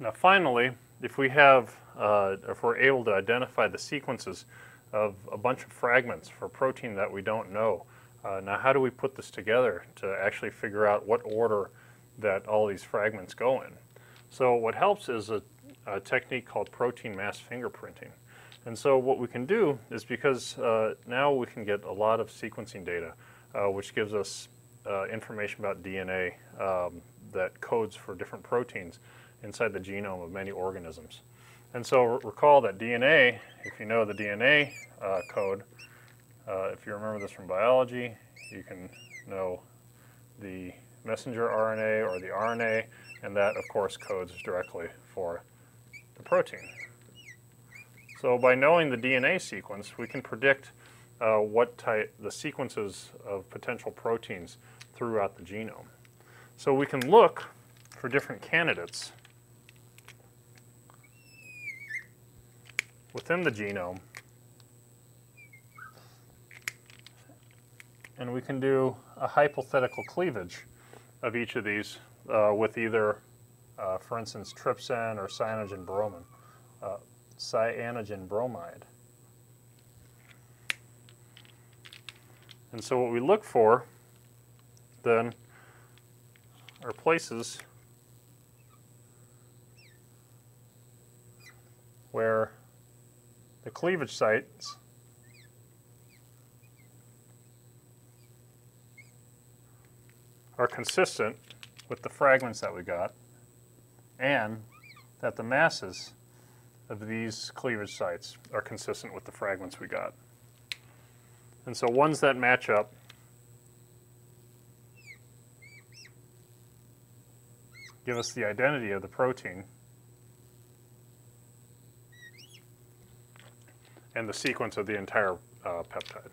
Now finally, if we have, uh, if we're able to identify the sequences of a bunch of fragments for protein that we don't know, uh, now how do we put this together to actually figure out what order that all these fragments go in? So what helps is a, a technique called protein mass fingerprinting. And so what we can do is because uh, now we can get a lot of sequencing data, uh, which gives us uh, information about DNA um, that codes for different proteins inside the genome of many organisms. And so recall that DNA, if you know the DNA uh, code, uh, if you remember this from biology, you can know the messenger RNA or the RNA, and that of course codes directly for the protein. So by knowing the DNA sequence, we can predict uh, what type, the sequences of potential proteins throughout the genome. So we can look for different candidates within the genome. And we can do a hypothetical cleavage of each of these uh, with either, uh, for instance, trypsin or cyanogen bromine, uh, cyanogen bromide. And so what we look for then are places where the cleavage sites are consistent with the fragments that we got and that the masses of these cleavage sites are consistent with the fragments we got. And so ones that match up give us the identity of the protein and the sequence of the entire uh, peptide.